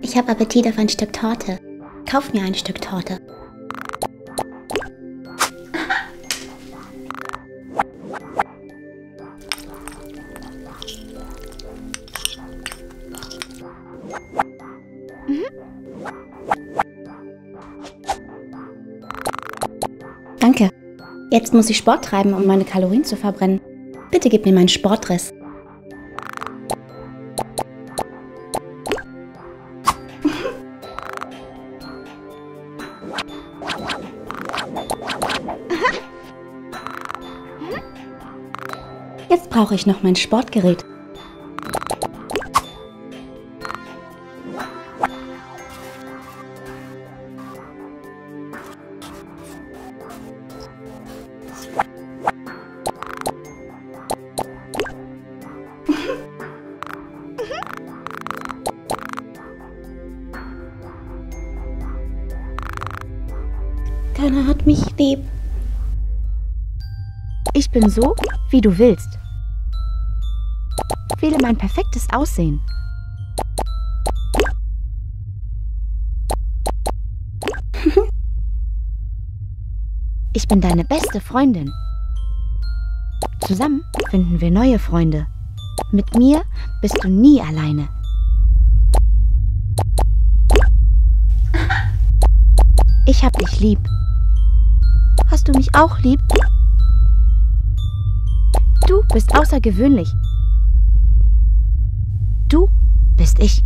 Ich habe Appetit auf ein Stück Torte. Kauf mir ein Stück Torte. Danke. Jetzt muss ich Sport treiben, um meine Kalorien zu verbrennen. Bitte gib mir meinen Sportdress. Jetzt brauche ich noch mein Sportgerät. Keiner hat mich lieb. Ich bin so, wie du willst. Wähle mein perfektes Aussehen. Ich bin deine beste Freundin. Zusammen finden wir neue Freunde. Mit mir bist du nie alleine. Ich hab dich lieb. Hast du mich auch lieb? Du bist außergewöhnlich. Du bist ich.